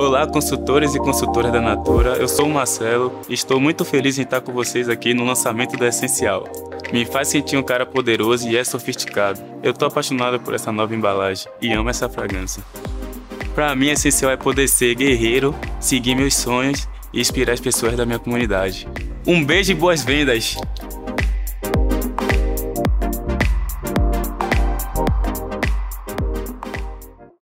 Olá, consultores e consultoras da Natura. Eu sou o Marcelo e estou muito feliz em estar com vocês aqui no lançamento do Essencial. Me faz sentir um cara poderoso e é sofisticado. Eu tô apaixonado por essa nova embalagem e amo essa fragrância. Para mim, essencial é poder ser guerreiro, seguir meus sonhos e inspirar as pessoas da minha comunidade. Um beijo e boas vendas!